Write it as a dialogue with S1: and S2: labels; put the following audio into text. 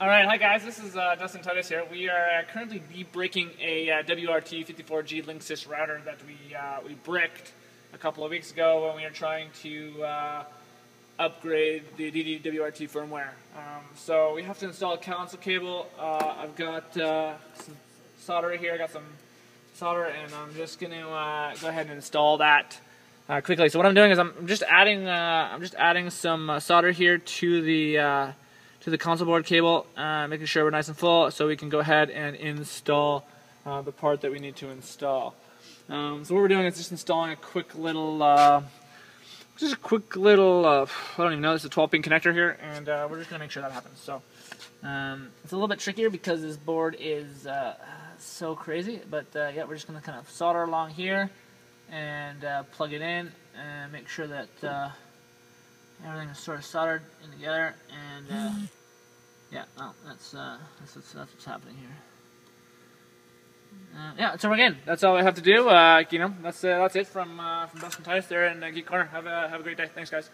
S1: All right, hi guys. This is uh, Dustin Titus here. We are uh, currently de-bricking a uh, WRT54G Linksys router that we uh, we bricked a couple of weeks ago when we were trying to uh, upgrade the DDWRT firmware. Um, so we have to install a console cable. Uh, I've got some solder here. I got some solder, and I'm just going to go ahead and install that. quickly. So what I'm doing is I'm just adding I'm just adding some solder here to the to the console board cable, uh, making sure we're nice and full so we can go ahead and install uh, the part that we need to install. Um, so what we're doing is just installing a quick little, uh, just a quick little, uh, I don't even know, is a 12 pin connector here, and uh, we're just going to make sure that happens. So um, it's a little bit trickier because this board is uh, so crazy, but yeah, we're just going to kind of solder along here and plug it in and make sure that everything is sort of soldered in together, and uh, yeah, well, that's, uh, that's, that's, that's what's happening here. Uh, yeah, so again, that's all I have to do. Uh, you know, that's uh, that's it from uh, from Dustin Titus there in uh, Geek Corner. Have a have a great day. Thanks, guys.